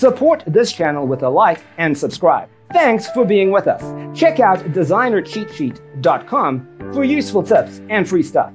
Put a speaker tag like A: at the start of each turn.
A: Support this channel with a like and subscribe. Thanks for being with us. Check out designercheatsheet.com for useful tips and free stuff.